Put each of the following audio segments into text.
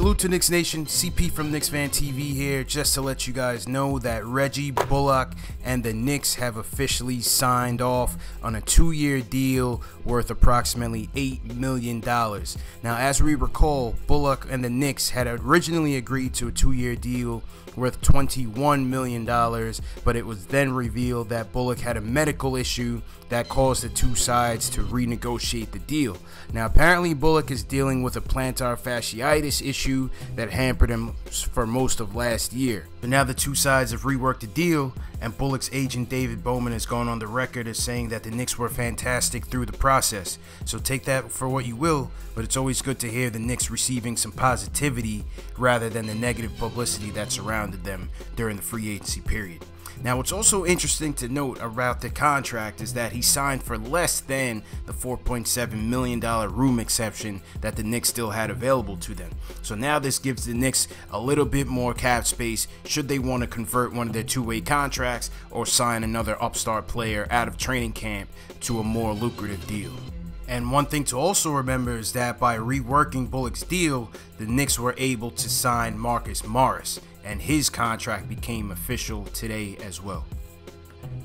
Salute to Knicks Nation, CP from Knicks Fan TV here, just to let you guys know that Reggie Bullock and the Knicks have officially signed off on a two year deal worth approximately $8 million. Now, as we recall, Bullock and the Knicks had originally agreed to a two year deal worth $21 million, but it was then revealed that Bullock had a medical issue that caused the two sides to renegotiate the deal. Now, apparently, Bullock is dealing with a plantar fasciitis issue that hampered him for most of last year. But now the two sides have reworked the deal, and Bullock's agent David Bauman has gone on the record as saying that the Knicks were fantastic through the process. So take that for what you will, but it's always good to hear the Knicks receiving some positivity rather than the negative publicity that surrounded them during the free agency period. Now, what's also interesting to note about the contract is that he signed for less than the $4.7 million room exception that the Knicks still had available to them. So now this gives the Knicks a little bit more cap space should they want to convert one of their two way contracts or sign another upstart player out of training camp to a more lucrative deal. And one thing to also remember is that by reworking Bullock's deal, the Knicks were able to sign Marcus Morris and his contract became official today as well.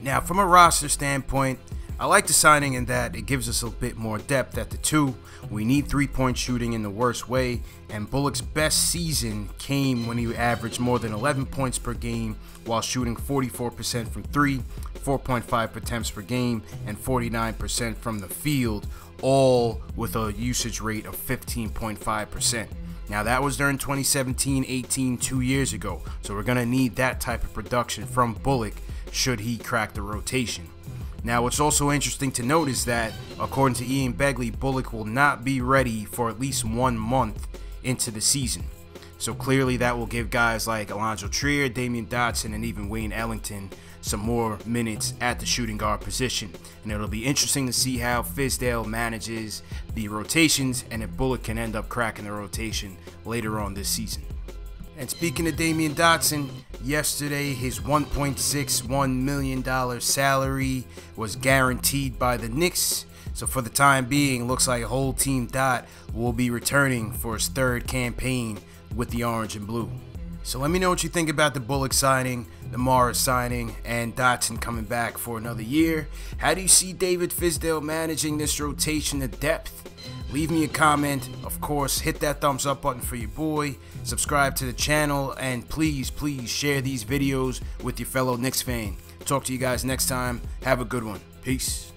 Now, from a roster standpoint, I like the signing in that it gives us a bit more depth at the two. We need three point shooting in the worst way, and Bullock's best season came when he averaged more than 11 points per game while shooting 44% from three, 4.5 attempts per game, and 49% from the field, all with a usage rate of 15.5%. Now, that was during 2017 18, two years ago. So, we're going to need that type of production from Bullock should he crack the rotation. Now, what's also interesting to note is that, according to Ian Begley, Bullock will not be ready for at least one month into the season. So clearly that will give guys like Alonzo Trier, Damyean Dotson, and even Wayne Ellington some more minutes at the shooting guard position. And it'll be interesting to see how Fizdale manages the rotations and if Bullock can end up cracking the rotation later on this season. And speaking of Damyean Dotson, yesterday his $1.61 million salary was guaranteed by the Knicks. So for the time being, looks like whole team dot will be returning for his third campaign with the orange and blue. So let me know what you think about the Bullock signing, the Morris signing, and Dotson coming back for another year. How do you see David Fizdale managing this rotation of depth? Leave me a comment. Of course, hit that thumbs up button for your boy. Subscribe to the channel, and please, please share these videos with your fellow Knicks fan. Talk to you guys next time. Have a good one. Peace.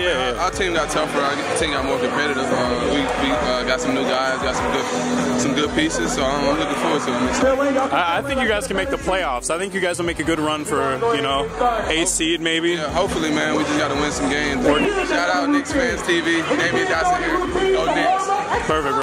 Yeah, yeah. Our team got tougher. Our team got more competitive. Uh, we we uh, got some new guys, got some good some good pieces. So I'm, I'm looking forward to it. I, I, think you guys can make the playoffs. I think you guys will make a good run for you know eighth seed maybe. Yeah, hopefully, man. We just got to win some games. Shout out Knicks fans TV. Damyean Dotson here. Go Knicks. Perfect, bro.